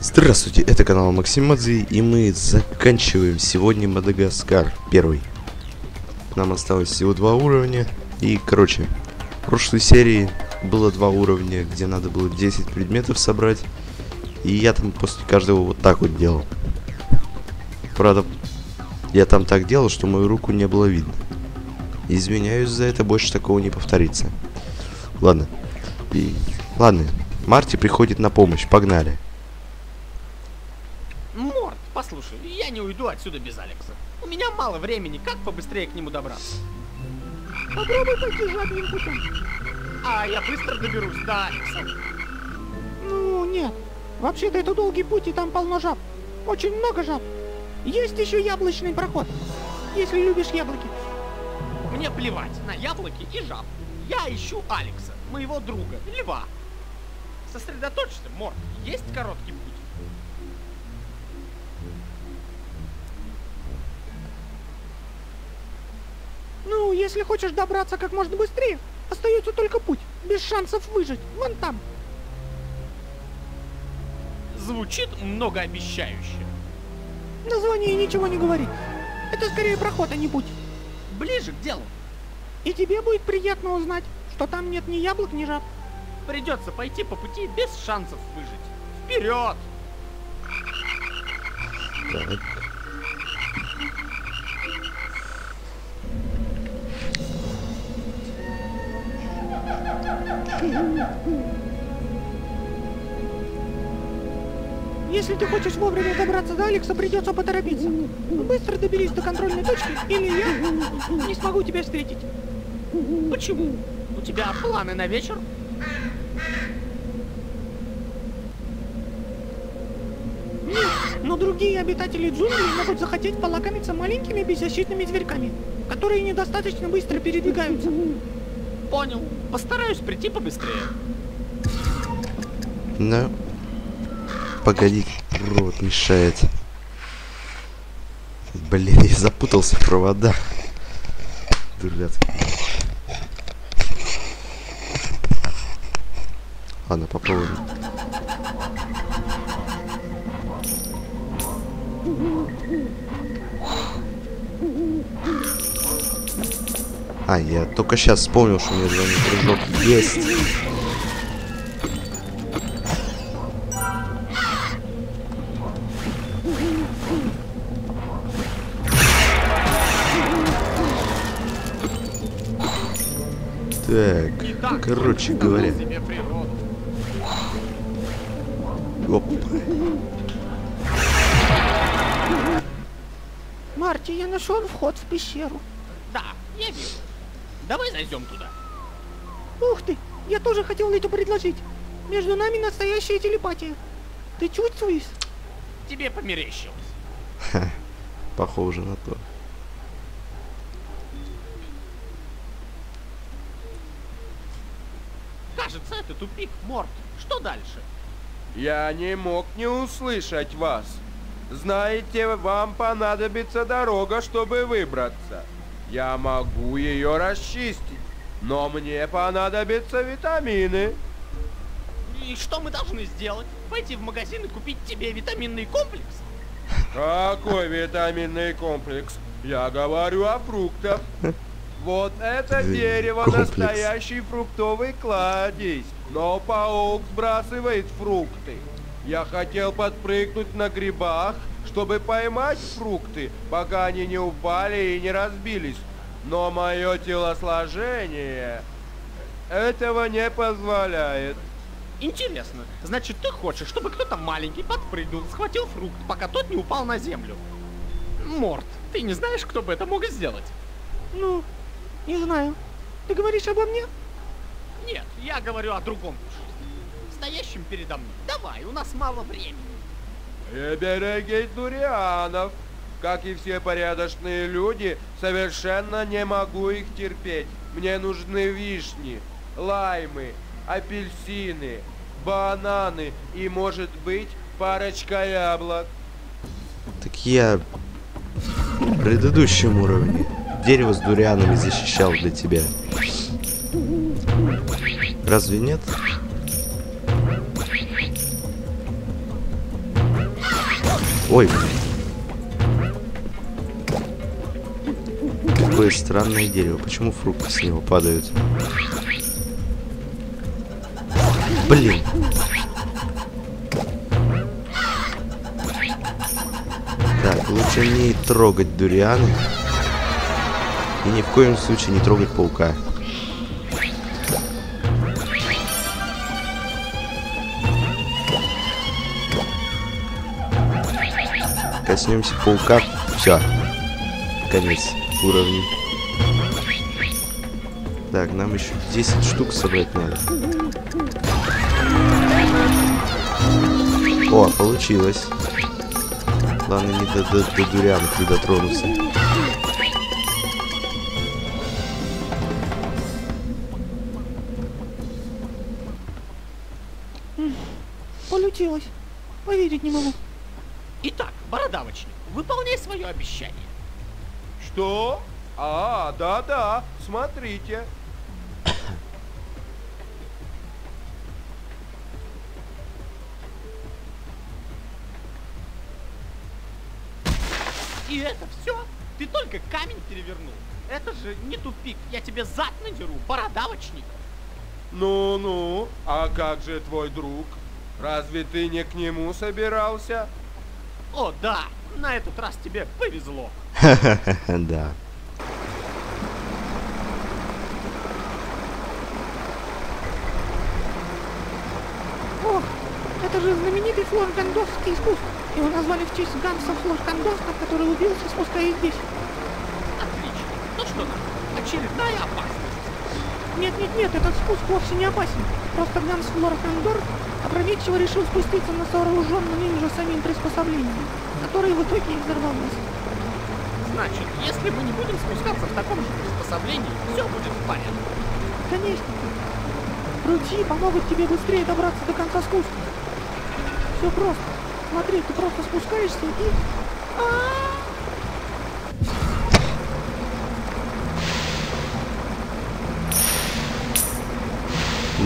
Здравствуйте, это канал Максим Мадзи, и мы заканчиваем сегодня Мадагаскар первый. Нам осталось всего два уровня, и, короче, в прошлой серии было два уровня, где надо было 10 предметов собрать, и я там после каждого вот так вот делал. Правда, я там так делал, что мою руку не было видно. Извиняюсь за это, больше такого не повторится. Ладно. И... Ладно, Марти приходит на помощь, погнали. Морд, послушай, я не уйду отсюда без Алекса. У меня мало времени, как побыстрее к нему добраться? Попробуй пойти жадным путем. А я быстро доберусь до Алекса. Ну, нет. Вообще-то это долгий путь, и там полно жаб. Очень много жаб. Есть еще яблочный проход. Если любишь яблоки. Мне плевать на яблоки и жаб. Я ищу Алекса, моего друга, льва. Сосредоточься, Морд, есть короткий путь. Ну, если хочешь добраться как можно быстрее, остается только путь. Без шансов выжить. Вон там. Звучит многообещающе. Название ничего не говорит. Это скорее проход, а не путь. Ближе к делу. И тебе будет приятно узнать, что там нет ни яблок, ни жаб. Придется пойти по пути без шансов выжить. Вперед! Так. Если ты хочешь вовремя добраться до Алекса, придется поторопиться. Быстро доберись до контрольной точки, или я не смогу тебя встретить. Почему? У тебя планы на вечер? Нет, но другие обитатели джунглей могут захотеть полакомиться маленькими беззащитными зверьками, которые недостаточно быстро передвигаются. Понял. Постараюсь прийти побыстрее. Да. Погоди, провод мешает. Блин, я запутался в проводах. Дурацкий. Ладно, попробуем. А, я только сейчас вспомнил, что у меня двойной прыжок есть. Так, короче говоря. Оп. Марти, я нашел вход в пещеру. Да, я вижу. Давай зайдем туда. Ух ты, я тоже хотел это предложить. Между нами настоящая телепатия. Ты чувствуешь? Тебе померещилось. Похоже на то. Кажется, это Морд. Что дальше? Я не мог не услышать вас. Знаете, вам понадобится дорога, чтобы выбраться. Я могу ее расчистить, но мне понадобятся витамины. И что мы должны сделать? Пойти в магазин и купить тебе витаминный комплекс? Какой витаминный комплекс? Я говорю о фруктах. Вот это дерево настоящий фруктовый кладезь. Но паук сбрасывает фрукты. Я хотел подпрыгнуть на грибах, чтобы поймать фрукты, пока они не упали и не разбились. Но мое телосложение этого не позволяет. Интересно, значит ты хочешь, чтобы кто-то маленький подпрыгнул, схватил фрукт, пока тот не упал на землю? Морд, ты не знаешь, кто бы это мог сделать? Ну, не знаю. Ты говоришь обо мне? Нет, я говорю о другом. Стоящем передо мной. Давай, у нас мало времени. И берегись дурианов. Как и все порядочные люди, совершенно не могу их терпеть. Мне нужны вишни, лаймы, апельсины, бананы и, может быть, парочка яблок. Так я в предыдущем уровне дерево с дурианами защищал для тебя. Разве нет? Ой. Какое странное дерево. Почему фрукты с него падают? Блин. Так, лучше не трогать дурианы. И ни в коем случае не трогать паука. Коснемся паука. Все. Конец уровня. Так, нам еще 10 штук собрать надо. О, получилось. Ладно, не до, до, до дурянок не дотронуться. Да-да, смотрите. И это все? Ты только камень перевернул. Это же не тупик. Я тебе зад надеру, бородавочник. Ну-ну, а как же твой друг? Разве ты не к нему собирался? О, да, на этот раз тебе повезло. Да. Это же знаменитый флоргандовский спуск. Его назвали в честь Ганса Флоргандоста, который убился, спускаясь здесь. Отлично. Ну что там, очередная опасность. Нет-нет-нет, этот спуск вовсе не опасен. Просто Ганс Флоргандор опрометчиво решил спуститься на сооруженном ими же самим приспособлением, которое в итоге и взорвалось. Значит, если мы не будем спускаться в таком же приспособлении, все будет в порядке. Конечно. Ручьи помогут тебе быстрее добраться до конца спуска. Все просто. Смотри, ты просто спускаешься и... А-а-а!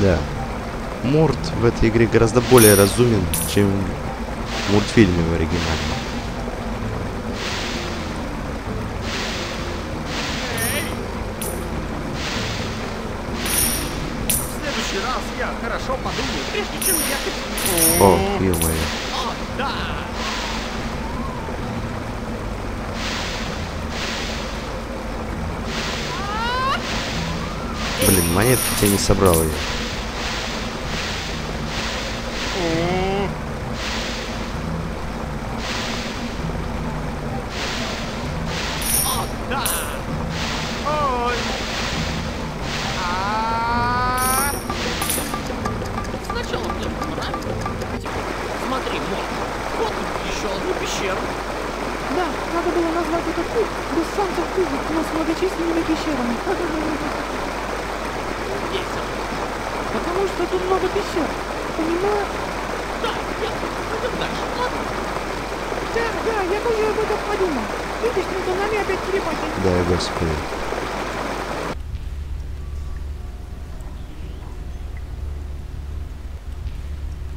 Да. Морд в этой игре гораздо более разумен, чем в мультфильме в оригинале. В следующий раз я хорошо подумаю, прежде чем да! Блин, монетки я не собрал ее.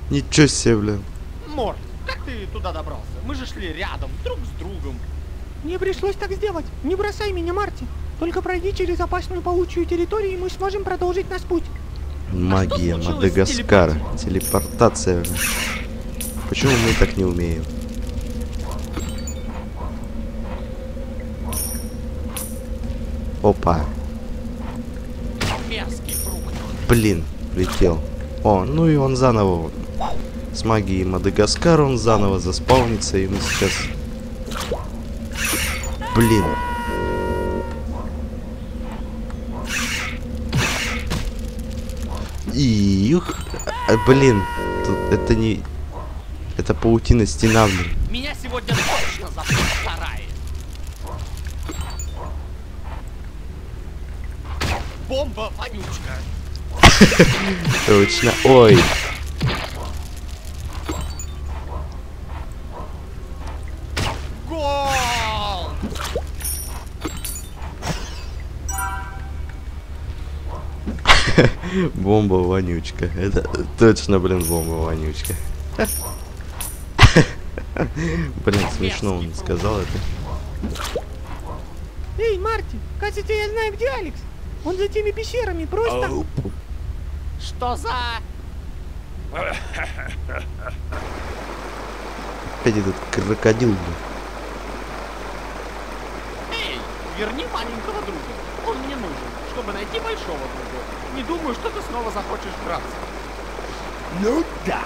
Ничего себе, блин. Морд, как ты туда добрался? Мы же шли рядом, друг с другом. Мне пришлось так сделать. Не бросай меня, Марти. Только пройди через опасную паучью территорию, и мы сможем продолжить наш путь. Магия с Мадагаскара. Телепортация. Почему мы так не умеем? Опа. Блин, летел. О, ну и он заново. С магией Мадагаскара он заново заспаунится, и мы сейчас... Блин. И ух, а, блин, тут это не, это паутина стена, блин. Меня сегодня точно запрут в сарае. Бомба вонючка. Точно. Ой. Бомба вонючка. Это точно, блин, бомба вонючка. Блин, смешно он сказал это. Эй, Марти, кажется, я знаю, где Алекс. Он за теми пещерами, просто... Что за... Опять этот крокодил. блин. Эй, верни маленького друга. Чтобы найти большого друга. Не думаю, что ты снова захочешь драться. Ну да.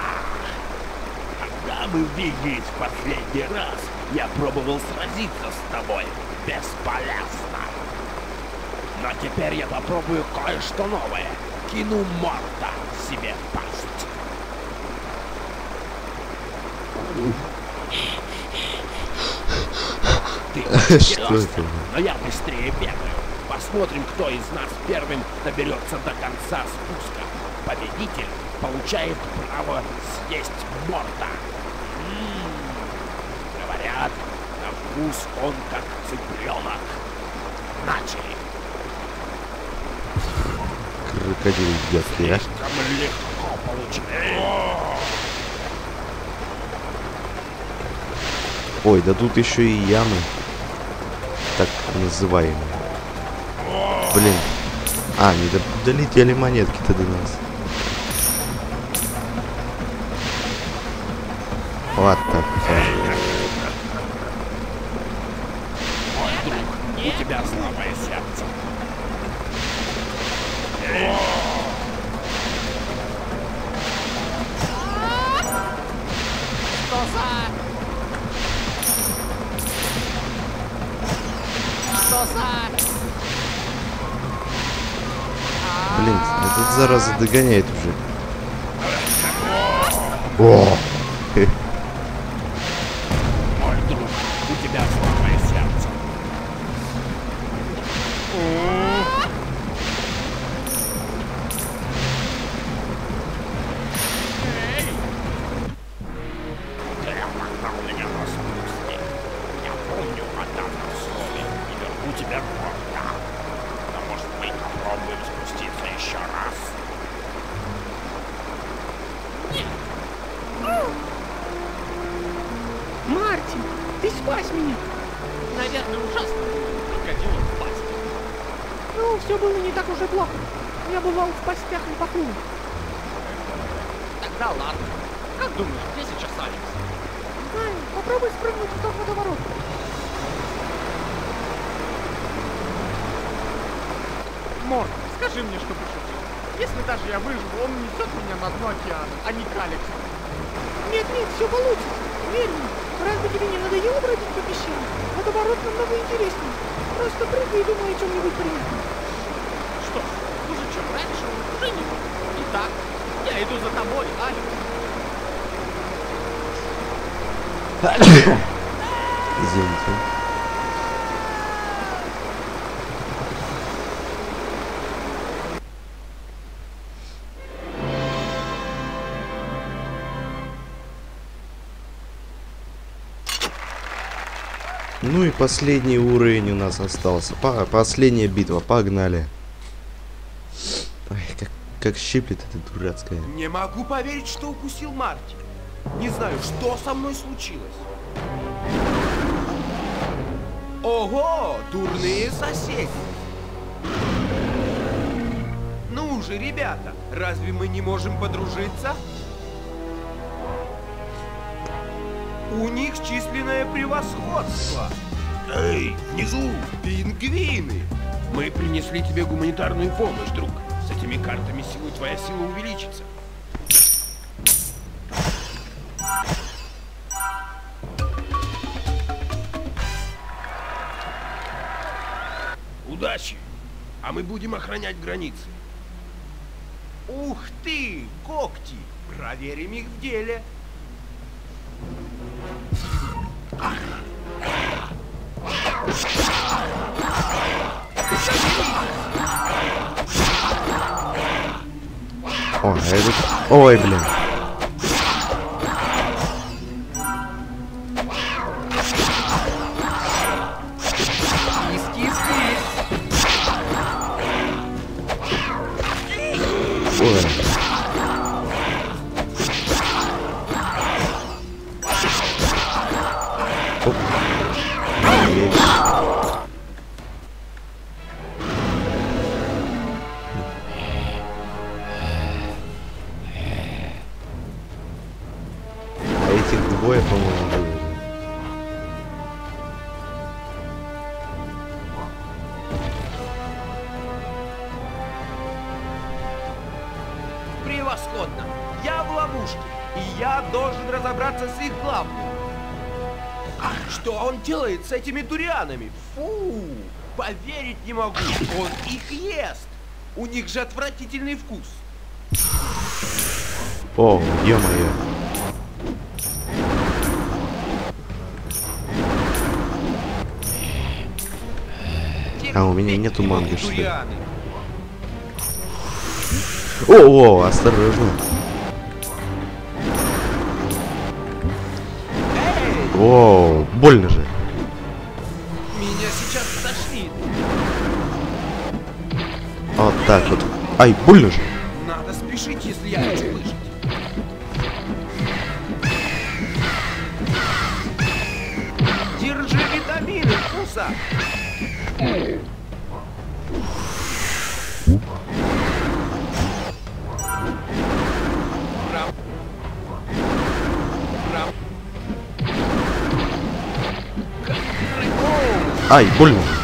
Когда мы виделись в последний раз, я пробовал сразиться с тобой. Бесполезно. Но теперь я попробую кое-что новое. Кину морда себе в пасть. Ты Что это? но я быстрее бегаю. Посмотрим, кто из нас первым доберется до конца спуска. Победитель получает право съесть морда. М, Говорят, на вкус он как цыпленок. Начали. Крокодил гадкий, а? Слишком легко получилось. Ой, да тут еще и ямы. Так называемые. Блин. А, не до- долетели монетки-то до нас. Вот так. У тебя слабое сердце. Что за... Что за... Блин, этот зараза догоняет уже. О! Я бывал в пастях не похуже. Тогда ладно. Как думаешь, где сейчас Алекс? Знаю, попробуй спрыгнуть в тот водоворот. Морд, скажи мне, что пошутил. Если даже я выживу, он несет меня на дно океана, а не к Алексу. Нет, нет, все получится. Верь мне. Разве тебе не надоело бродить по пещерам? Водоворот намного интереснее. Просто прыгай и думай о чем-нибудь приятном. Что ж, хуже, чем раньше, уже не будет. Итак, я иду за тобой, Алекс. Извините. Ну и последний уровень у нас остался. По- последняя битва, погнали. Как щиплет эта дурацкая. Не могу поверить, что укусил Марти. Не знаю, что со мной случилось. Ого, дурные соседи. Ну же, ребята, разве мы не можем подружиться? У них численное превосходство. Эй, внизу! Пингвины. Мы принесли тебе гуманитарную помощь, друг. Этими картами силы твоя сила увеличится. Удачи! А мы будем охранять границы. Ух ты, когти. Проверим их в деле. О, а этот... Ой, с этими дурианами? Фу! Поверить не могу, он их ест! У них же отвратительный вкус. О, ё-моё. А, у меня нету манги, что ли? О, о, осторожно. О, больно же. Вот так вот. Ай, больно же. Надо спешить, если я хочу выжить. Держи витамины. Оу! Ай, больно.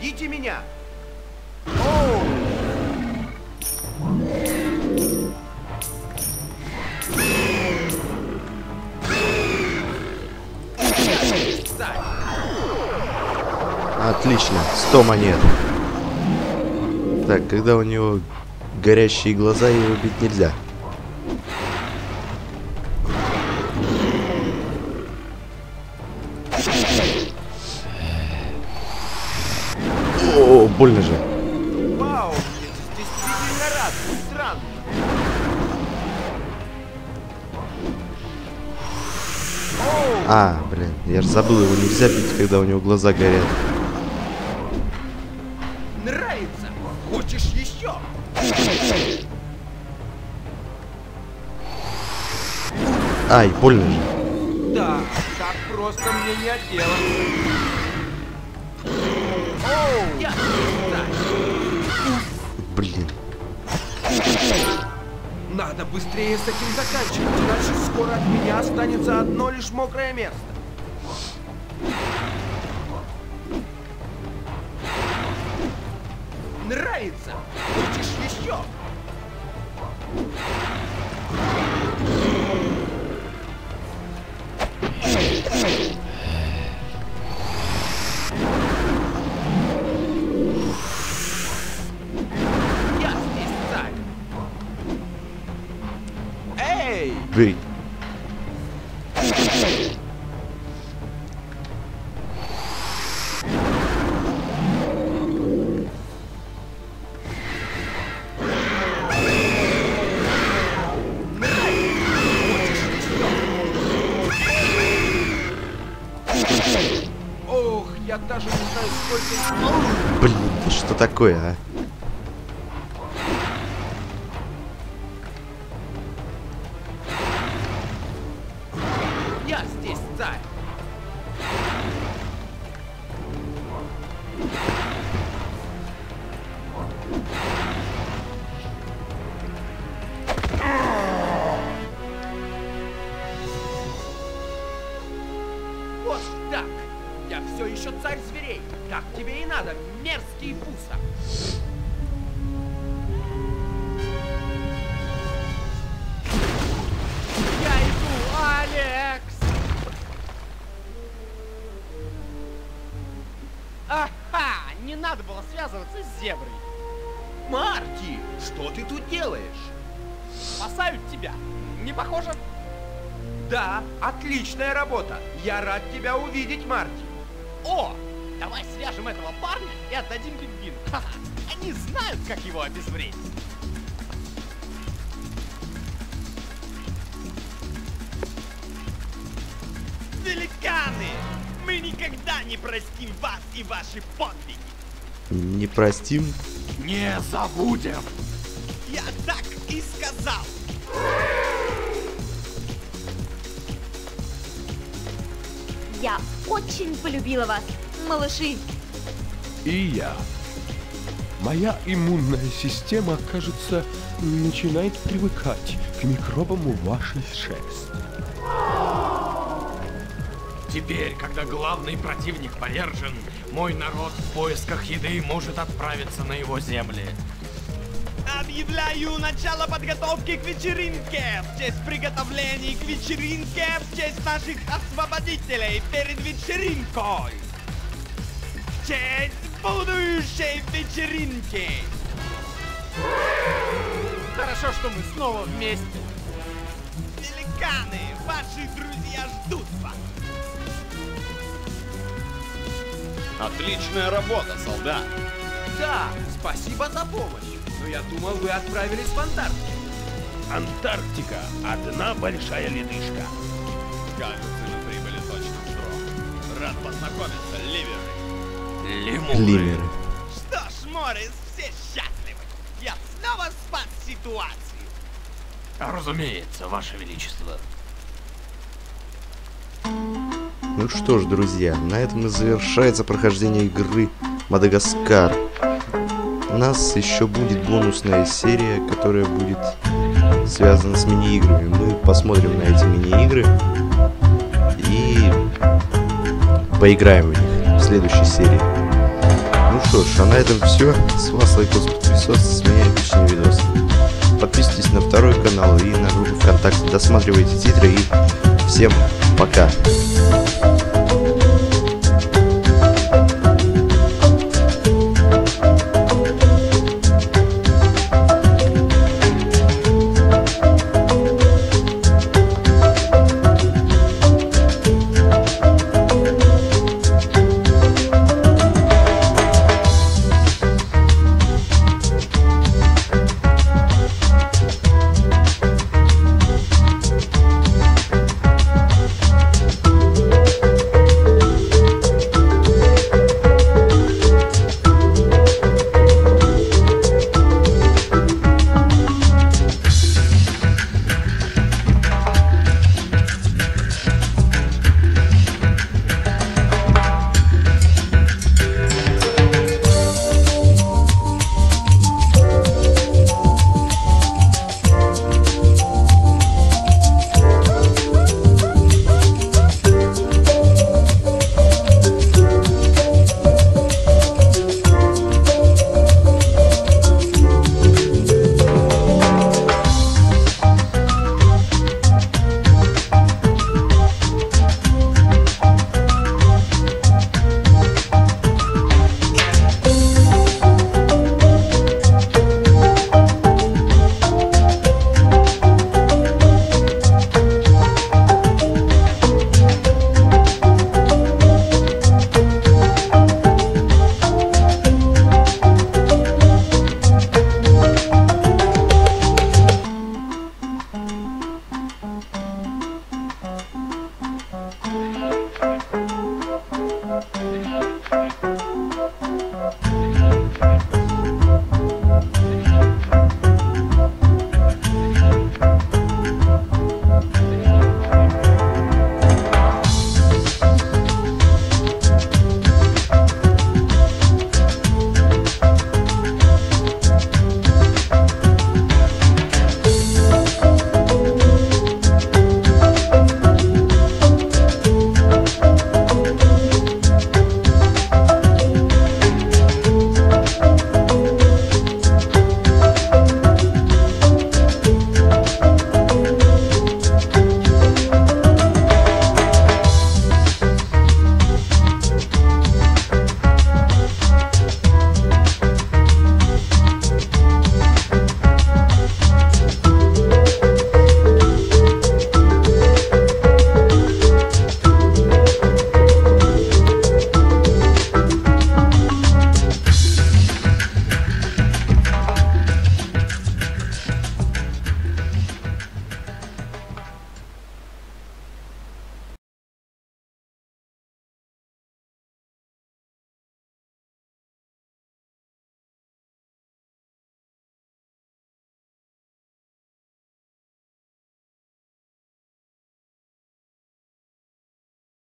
Не подведите меня! Отлично, 100 монет. Так, когда у него горящие глаза, его бить нельзя. Больно же. Вау, это действительно радует. Странно. А, блин, я же забыл, его нельзя бить, когда у него глаза горят. нравится. Хочешь еще? Ай, больно же. Да, так просто мне не отделаться. Быстрее с этим заканчивать, иначе скоро от меня останется одно лишь мокрое место. Блин, что такое, а? Что ты тут делаешь? Спасают тебя. Не похоже? Да, отличная работа. Я рад тебя увидеть, Марти. О, давай свяжем этого парня и отдадим пингвину. Они знают, как его обезвредить. Великаны! Мы никогда не простим вас и ваши подвиги! Не простим. Не забудем. Я так и сказал! Я очень полюбила вас, малыши. И я. Моя иммунная система, кажется, начинает привыкать к микробам у вашей шерсти. Теперь, когда главный противник повержен, мой народ в поисках еды может отправиться на его земли. Объявляю начало подготовки к вечеринке! В честь приготовлений к вечеринке, в честь наших освободителей перед вечеринкой! В честь будущей вечеринки! Хорошо, что мы снова вместе. Великаны, ваши друзья ждут вас! Отличная работа, солдат. Да, спасибо за помощь. Я думал, вы отправились в Антарктику. Антарктика – одна большая ледышка. Кажется, мы прибыли точно в срок. Рад познакомиться, ливеры. Лимеры. Что ж, Морис, все счастливы! Я снова спас ситуацию! Разумеется, Ваше Величество. Ну что ж, друзья, на этом и завершается прохождение игры Мадагаскар. Нас еще будет бонусная серия, которая будет связана с мини-играми. Мы посмотрим на эти мини-игры и поиграем в них в следующей серии. Ну что ж, а на этом все. С вас Лайкос Пылесос, с меня лишний видос. Подписывайтесь на второй канал и на группу ВКонтакте, досматривайте титры и всем пока.